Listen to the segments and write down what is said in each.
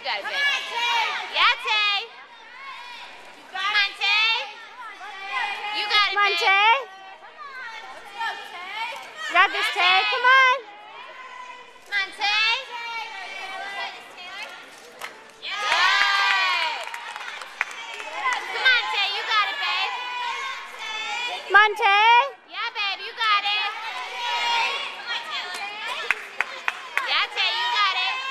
You got it, babe. Yeah, Tay. Come on, Tay. You got it, Come on. Tay. You got this, Tay. Come on. Come on, Tay. Come on, Tay. You got it, babe. Come on, Tay. Yeah, babe. You got it. Yeah, Tay. You got it.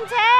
Dante!